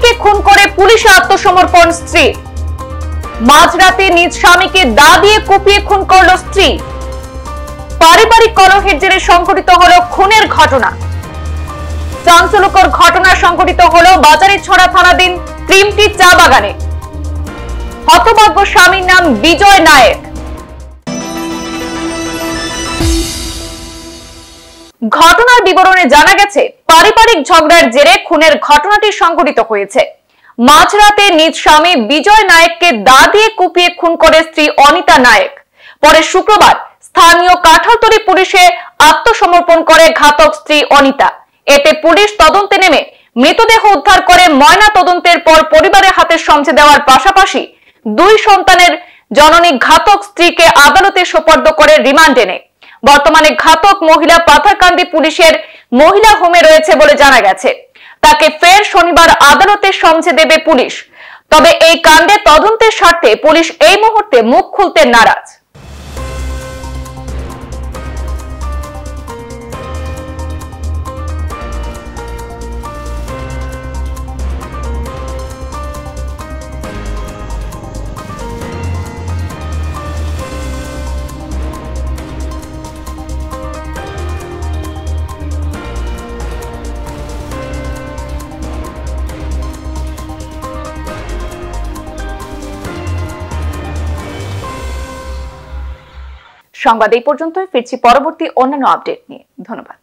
স্বামীকে খুন করে পুলিশে আত্মসমর্পণ স্ত্রী। মাঝরাতে নিজ স্বামীকে দা দিয়ে কুপিয়ে খুন করল স্ত্রী। পারিবারিক কলহের জেরে সংঘটিত হলো খুনের ঘটনা। চাঞ্চল্যকর ঘটনা সংঘটিত হলো বাজারে ছড়া থানাধীন ক্রিমটি চা বাগানে। হতভাগ্য স্বামীর নাম বিজয় নায়েক। ঘটনার বিবরণে জানা গেছে, পারিবারিক ঝগড়ার জেরে খুনের ঘটনাটি সংঘটিত হয়েছে। মাঝরাতে নিজ স্বামী বিজয় নায়েককে দা দিয়ে কুপিয়ে খুন করে স্ত্রী অনিতা নায়েক। পরে শুক্রবার স্থানীয় কাঁঠালতরি পুলিশে আত্মসমর্পণ করে ঘাতক স্ত্রী অনিতা। এতে পুলিশ তদন্তে নেমে মৃতদেহ উদ্ধার করে ময়না তদন্তের পর পরিবারের হাতে সমঝে দেওয়ার পাশাপাশি দুই সন্তানের জননী ঘাতক স্ত্রীকে আদালতে সোপর্দ করে রিমান্ডে নেয়। বর্তমানে ঘাতক মহিলা পাথারকান্দি পুলিশের মহিলা হোমে রয়েছে বলে জানা গেছে। তাকে ফের শনিবার আদালতে সমঝে দেবে পুলিশ। তবে এই কাণ্ডে তদন্তের স্বার্থে পুলিশ এই মুহূর্তে মুখ খুলতে নারাজ। সংবাদ এই পর্যন্তই। ফিরছি পরবর্তী অন্যান্য আপডেট নিয়ে। ধন্যবাদ।